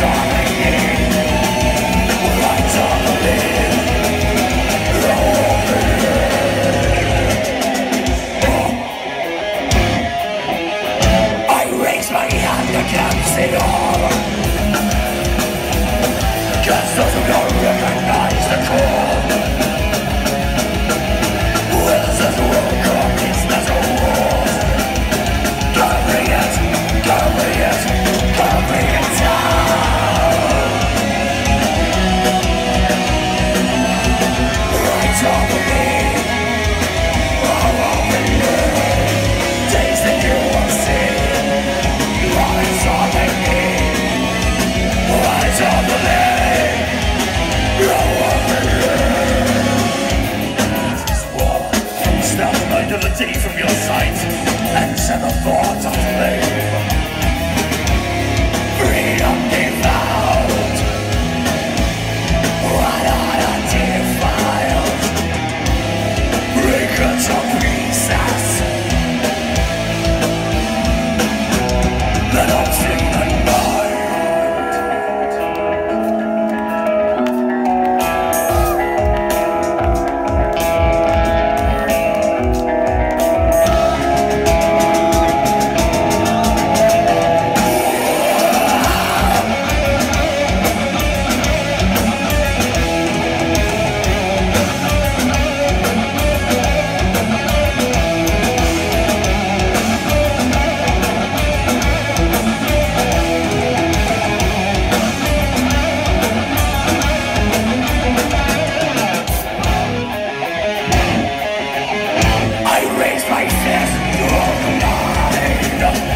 Just doesn't recognize it call melody from your sight. And set a thought faces the light.